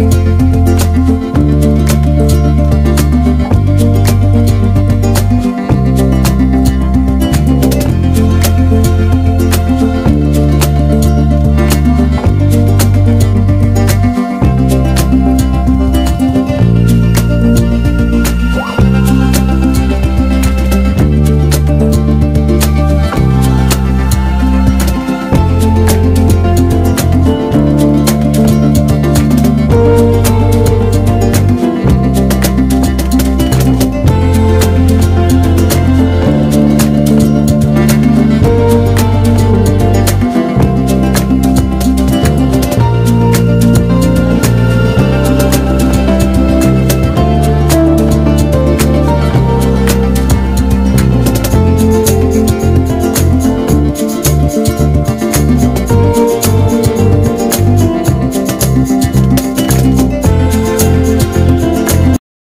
you